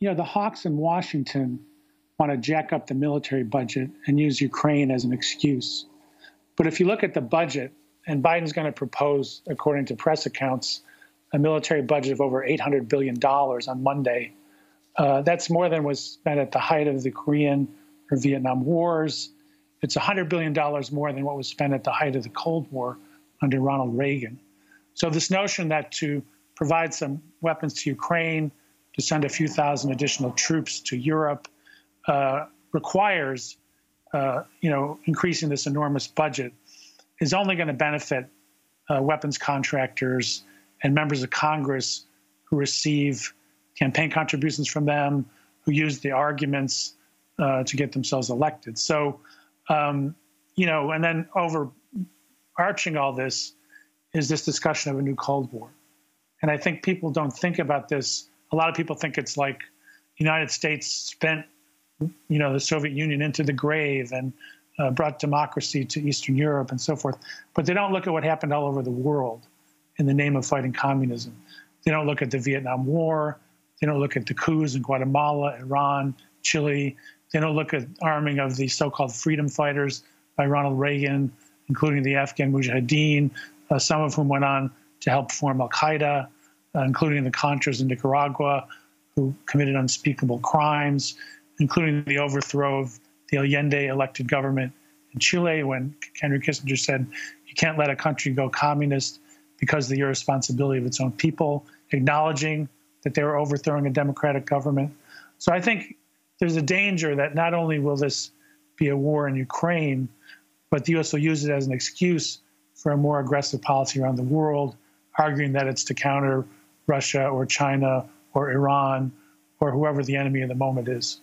you know, the hawks in Washington want to jack up the military budget and use Ukraine as an excuse. But if you look at the budget, and Biden's going to propose, according to press accounts, a military budget of over $800 billion on Monday. Uh, that's more than was spent at the height of the Korean or Vietnam Wars. It's $100 billion more than what was spent at the height of the Cold War under Ronald Reagan. So, this notion that to provide some weapons to Ukraine, to send a few thousand additional troops to Europe, uh, requires, uh, you know, increasing this enormous budget is only going to benefit uh, weapons contractors and members of Congress who receive campaign contributions from them, who use the arguments uh, to get themselves elected. So, um, you know, and then overarching all this is this discussion of a new Cold War. And I think people don't think about this. A lot of people think it's like the United States spent, you know, the Soviet Union into the grave and uh, brought democracy to Eastern Europe and so forth. But they don't look at what happened all over the world in the name of fighting communism. They don't look at the Vietnam War. They don't look at the coups in Guatemala, Iran, Chile. They don't look at arming of the so-called freedom fighters by Ronald Reagan, including the Afghan Mujahideen, uh, some of whom went on to help form Al Qaeda, uh, including the Contras in Nicaragua, who committed unspeakable crimes, including the overthrow of the Allende elected government in Chile when Henry Kissinger said, you can't let a country go communist because of the irresponsibility of its own people, acknowledging that they were overthrowing a democratic government. So I think there's a danger that not only will this be a war in Ukraine, but the U.S. will use it as an excuse for a more aggressive policy around the world, arguing that it's to counter Russia or China or Iran or whoever the enemy of the moment is.